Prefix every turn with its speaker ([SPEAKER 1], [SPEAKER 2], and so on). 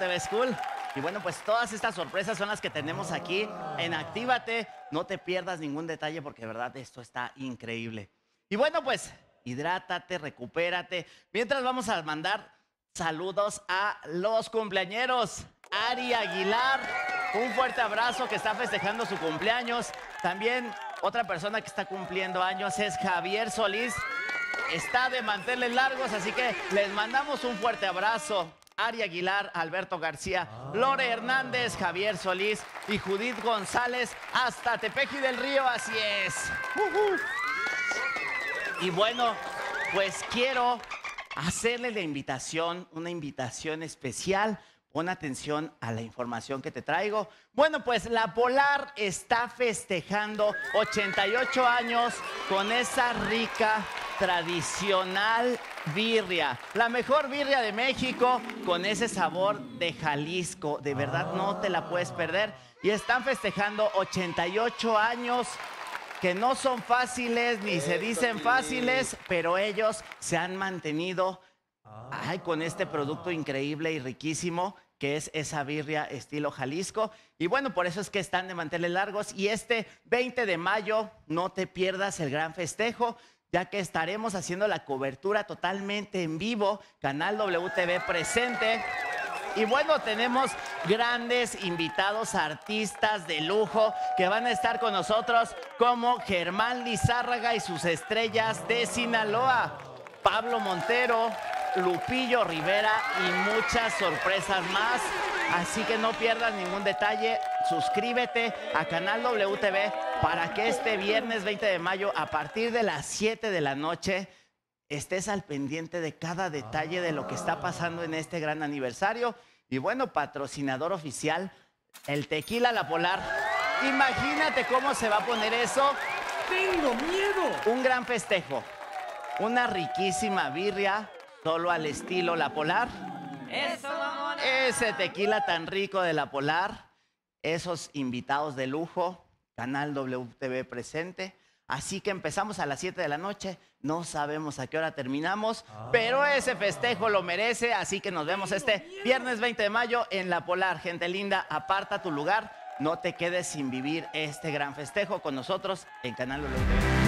[SPEAKER 1] WTV School. Y bueno, pues todas estas sorpresas son las que tenemos aquí en Actívate. No te pierdas ningún detalle porque verdad esto está increíble. Y bueno, pues hidrátate, recupérate. Mientras vamos a mandar saludos a los cumpleañeros. Ari Aguilar, un fuerte abrazo que está festejando su cumpleaños. También otra persona que está cumpliendo años es Javier Solís. Está de manteles largos, así que les mandamos un fuerte abrazo. Ari Aguilar, Alberto García, Lore Hernández, Javier Solís y Judith González hasta Tepeji del Río, así es. Y bueno, pues quiero hacerle la invitación, una invitación especial. Pon atención a la información que te traigo. Bueno, pues la Polar está festejando 88 años con esa rica, tradicional birria. La mejor birria de México con ese sabor de Jalisco. De verdad no te la puedes perder. Y están festejando 88 años que no son fáciles ni se dicen fáciles, pero ellos se han mantenido ay, con este producto increíble y riquísimo que es esa birria estilo Jalisco. Y bueno, por eso es que están de manteles largos. Y este 20 de mayo, no te pierdas el gran festejo, ya que estaremos haciendo la cobertura totalmente en vivo, Canal WTV presente. Y bueno, tenemos grandes invitados, artistas de lujo que van a estar con nosotros, como Germán Lizárraga y sus estrellas de Sinaloa, Pablo Montero, Lupillo Rivera y muchas sorpresas más. Así que no pierdas ningún detalle. Suscríbete a Canal WTV para que este viernes 20 de mayo, a partir de las 7 de la noche, estés al pendiente de cada detalle de lo que está pasando en este gran aniversario. Y bueno, patrocinador oficial, el Tequila La Polar. Imagínate cómo se va a poner eso.
[SPEAKER 2] ¡Tengo miedo!
[SPEAKER 1] Un gran festejo, una riquísima birria, solo al estilo La Polar.
[SPEAKER 3] ¡Eso, mamona!
[SPEAKER 1] Ese tequila tan rico de La Polar, esos invitados de lujo, Canal WTV presente. Así que empezamos a las 7 de la noche, no sabemos a qué hora terminamos, pero ese festejo lo merece, así que nos vemos este viernes 20 de mayo en La Polar. Gente linda, aparta tu lugar, no te quedes sin vivir este gran festejo con nosotros en Canal WTV.